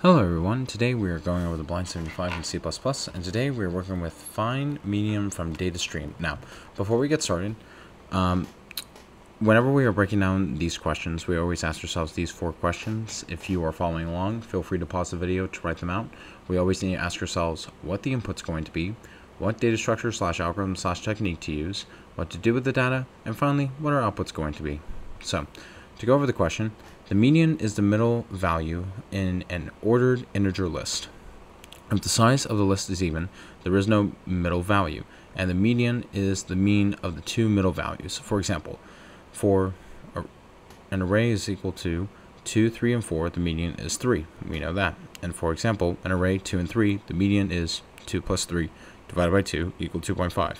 Hello everyone, today we are going over the Blind 75 in C++ and today we are working with find Median from data stream. Now, before we get started, um, whenever we are breaking down these questions, we always ask ourselves these four questions. If you are following along, feel free to pause the video to write them out. We always need to ask ourselves what the input's going to be, what data structure slash algorithm slash technique to use, what to do with the data, and finally, what our output's going to be. So, to go over the question, the median is the middle value in an ordered integer list. If the size of the list is even, there is no middle value, and the median is the mean of the two middle values. For example, for an array is equal to 2, 3, and 4, the median is 3. We know that. And for example, an array 2 and 3, the median is 2 plus 3 divided by 2 equal 2.5.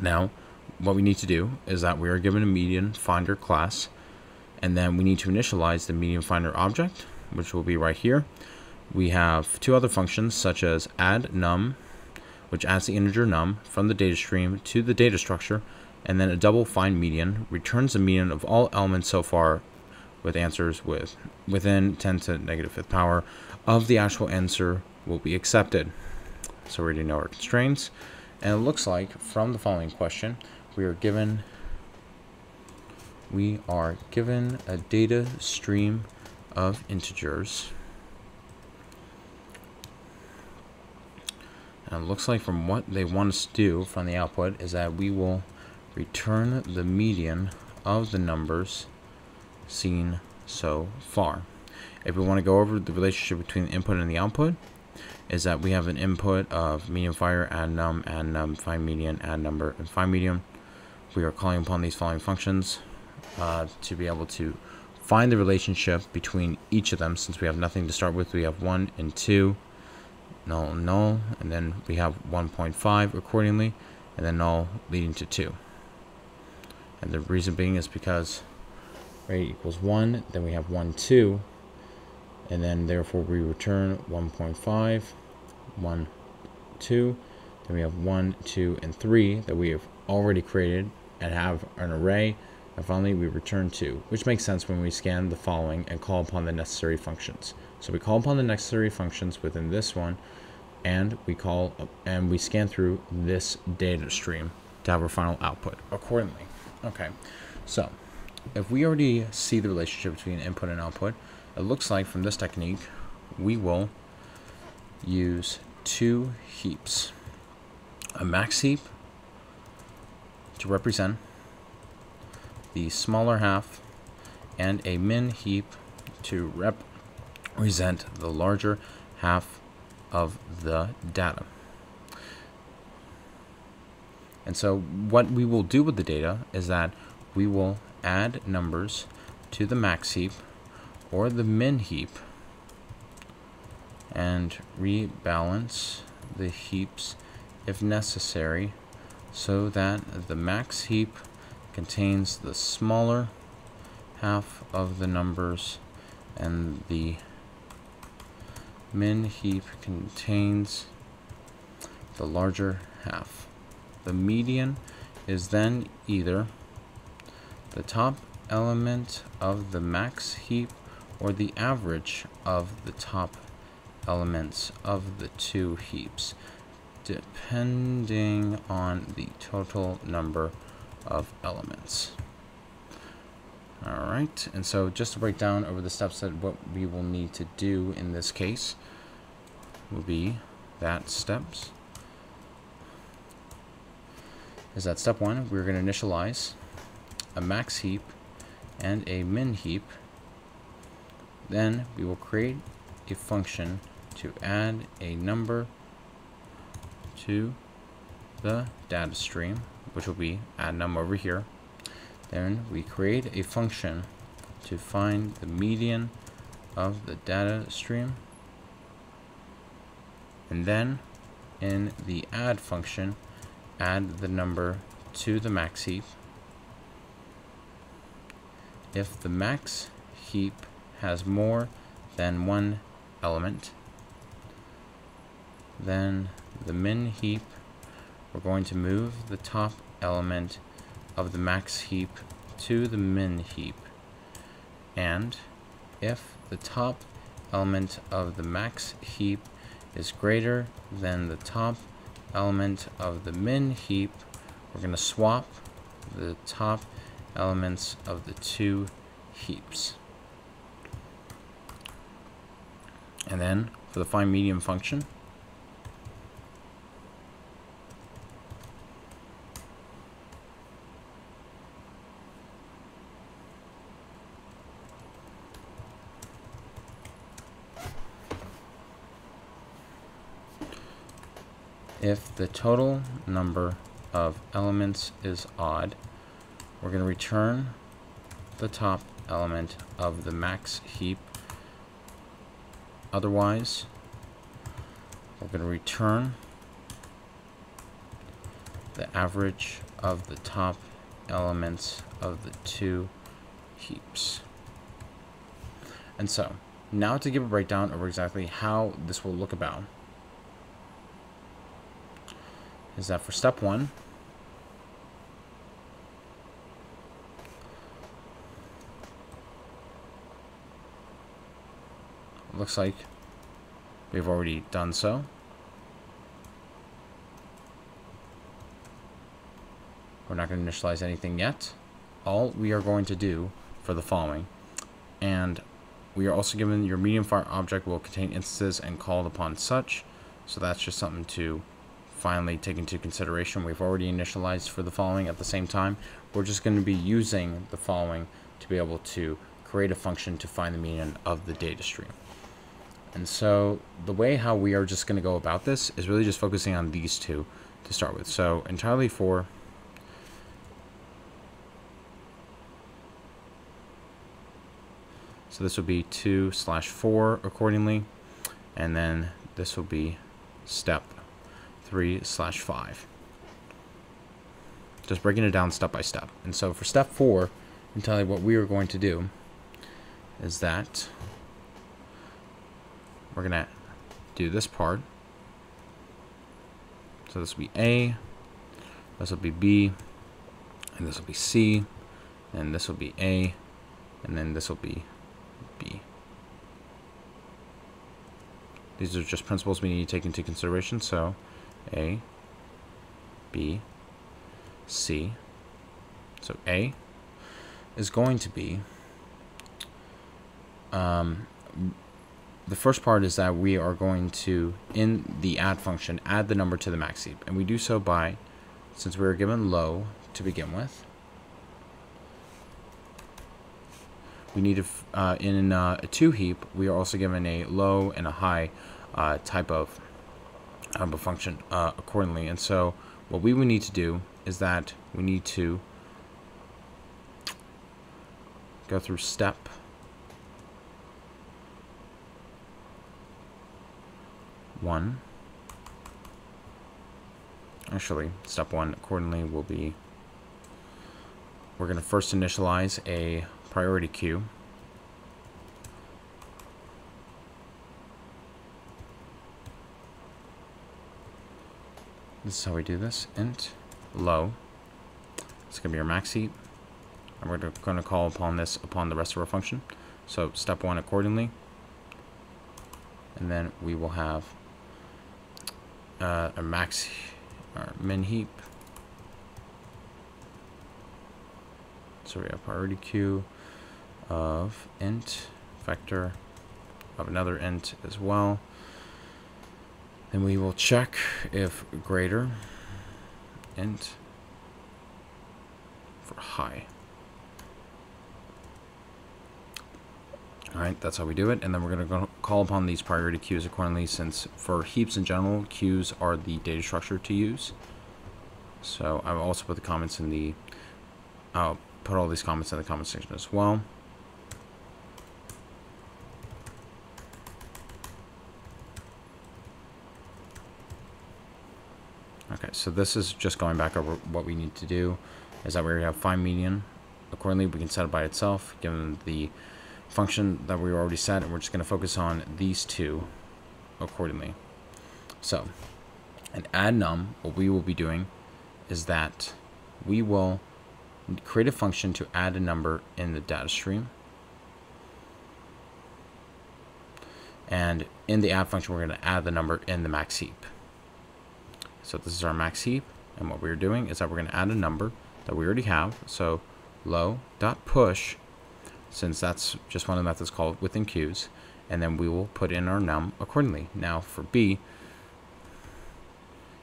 Now, what we need to do is that we are given a median finder class and then we need to initialize the median finder object, which will be right here. We have two other functions such as add num, which adds the integer num from the data stream to the data structure, and then a double find median returns the median of all elements so far with answers with within 10 to negative fifth power of the actual answer will be accepted. So we already know our constraints. And it looks like from the following question, we are given we are given a data stream of integers. And it looks like from what they want us to do from the output is that we will return the median of the numbers seen so far. If we want to go over the relationship between the input and the output, is that we have an input of median finder, add num, add num, find median, add number, and find median. We are calling upon these following functions uh, to be able to find the relationship between each of them since we have nothing to start with. We have 1 and 2 null null. And then we have 1.5 accordingly and then null leading to 2 and the reason being is because rate equals 1 then we have 1 2 and then therefore we return 1.5 1 2 then we have 1 2 and 3 that we have already created and have an array and finally, we return 2, which makes sense when we scan the following and call upon the necessary functions. So we call upon the necessary functions within this one, and we call and we scan through this data stream to have our final output accordingly. Okay, so if we already see the relationship between input and output, it looks like from this technique, we will use two heaps. A max heap to represent the smaller half, and a min heap to represent the larger half of the data. And so what we will do with the data is that we will add numbers to the max heap or the min heap and rebalance the heaps if necessary so that the max heap contains the smaller half of the numbers and the min heap contains the larger half. The median is then either the top element of the max heap or the average of the top elements of the two heaps, depending on the total number of elements. Alright, and so just to break down over the steps that what we will need to do in this case will be that steps is that step one, we're going to initialize a max heap and a min heap. Then we will create a function to add a number to the data stream which will be add num over here. Then we create a function to find the median of the data stream. And then in the add function, add the number to the max heap. If the max heap has more than one element, then the min heap we're going to move the top element of the max heap to the min heap. And if the top element of the max heap is greater than the top element of the min heap, we're going to swap the top elements of the two heaps. And then for the find median function, if the total number of elements is odd, we're going to return the top element of the max heap. Otherwise, we're going to return the average of the top elements of the two heaps. And so, now to give a breakdown over exactly how this will look about. Is that for step one, looks like we've already done so. We're not going to initialize anything yet. All we are going to do for the following, and we are also given your median finder object will contain instances and called upon such, so that's just something to finally take into consideration. We've already initialized for the following at the same time. We're just going to be using the following to be able to create a function to find the median of the data stream. And so the way how we are just going to go about this is really just focusing on these two to start with. So entirely for So this will be 2 slash 4 accordingly. And then this will be step 3 slash 5. Just breaking it down step by step. And so for step 4, I'm telling you what we are going to do is that we're going to do this part. So this will be A, this will be B, and this will be C, and this will be A, and then this will be B. These are just principles we need to take into consideration. So a, B, C. So A is going to be, um, the first part is that we are going to, in the add function, add the number to the max heap. And we do so by, since we were given low to begin with, we need to, uh, in uh, a 2 heap, we are also given a low and a high uh, type of um, a function uh, accordingly. And so what we would need to do is that we need to go through step one. Actually, step one accordingly will be we're going to first initialize a priority queue This is how we do this. int low. It's going to be our max heap. And we're going to call upon this upon the rest of our function. So step one accordingly. And then we will have uh, a max our min heap. So we have priority queue of int vector of another int as well. Then we will check if greater int for high. Alright, that's how we do it. And then we're going to call upon these priority queues accordingly since for heaps in general, queues are the data structure to use. So I will also put the comments in the, I'll put all these comments in the comment section as well. Okay, so this is just going back over what we need to do is that we have find median. Accordingly, we can set it by itself given the function that we already set, and we're just going to focus on these two accordingly. So, an add num, what we will be doing is that we will create a function to add a number in the data stream. And in the add function, we're going to add the number in the max heap. So this is our max heap. And what we're doing is that we're going to add a number that we already have. So low dot push, since that's just one of the methods called within queues, and then we will put in our num accordingly. Now for B,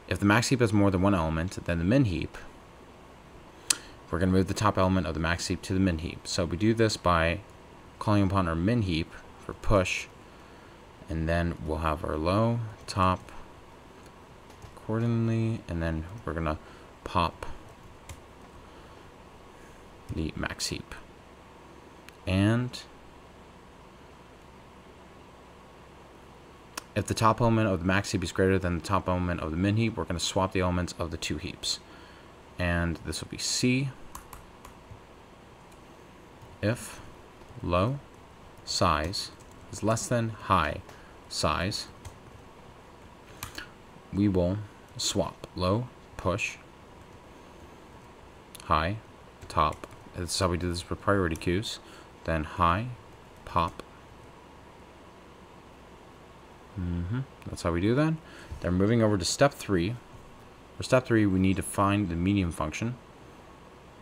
if the max heap has more than one element, then the min heap, we're going to move the top element of the max heap to the min heap. So we do this by calling upon our min heap for push, and then we'll have our low, top, accordingly, and then we're going to pop the max heap. And if the top element of the max heap is greater than the top element of the min heap, we're going to swap the elements of the two heaps. And this will be C if low size is less than high size, we will swap low, push, high, top. That's how we do this with priority queues. Then high, pop. Mm -hmm. That's how we do that. Then moving over to step three. For step three, we need to find the median function.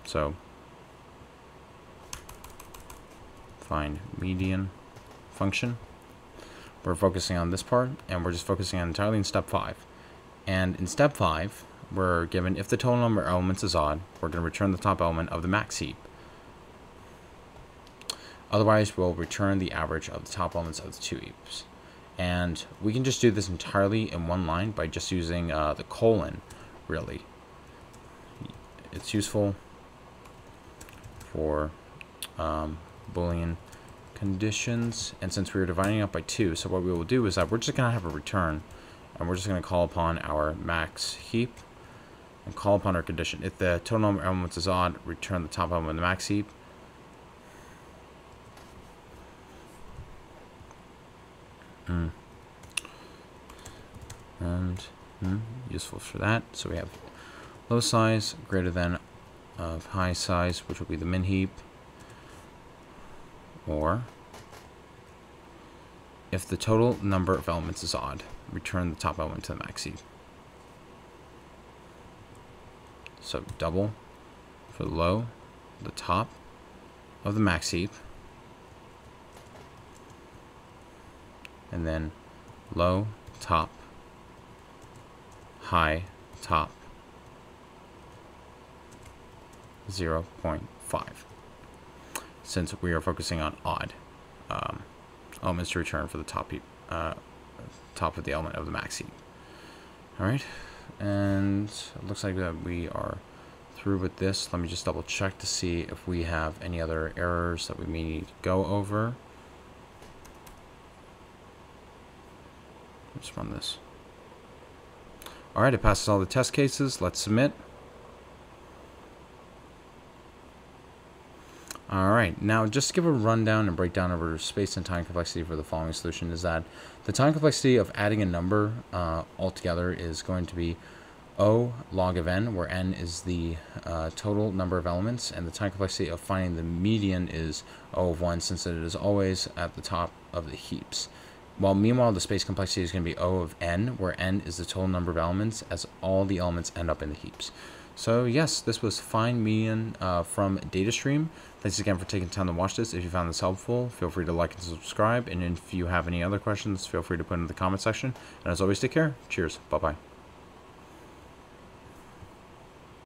So find median function. We're focusing on this part, and we're just focusing on entirely in step five. And in step five, we're given if the total number of elements is odd, we're going to return the top element of the max heap. Otherwise, we'll return the average of the top elements of the two heaps. And we can just do this entirely in one line by just using uh, the colon, really. It's useful for um, Boolean conditions. And since we were dividing up by 2, so what we will do is that we're just going to have a return. And we're just going to call upon our max heap and call upon our condition. If the total number of elements is odd, return the top element of the max heap. Mm. And mm, useful for that. So we have low size greater than of high size, which will be the min heap. Or if the total number of elements is odd, return the top element to the max heap. So double for the low, the top of the max heap. And then low, top, high, top, 0 0.5 since we are focusing on odd um, elements to return for the top heap, uh, top of the element of the max heap. All right, and it looks like that we are through with this. Let me just double check to see if we have any other errors that we may need to go over. Let's run this. All right, it passes all the test cases. Let's submit. All right, now just to give a rundown and breakdown over space and time complexity for the following solution is that the time complexity of adding a number uh, altogether is going to be O log of n, where n is the uh, total number of elements, and the time complexity of finding the median is O of 1, since it is always at the top of the heaps. While meanwhile, the space complexity is going to be O of n, where n is the total number of elements, as all the elements end up in the heaps. So yes, this was Find Median uh, from DataStream. Thanks again for taking time to watch this. If you found this helpful, feel free to like and subscribe. And if you have any other questions, feel free to put in the comment section. And as always, take care. Cheers. Bye-bye.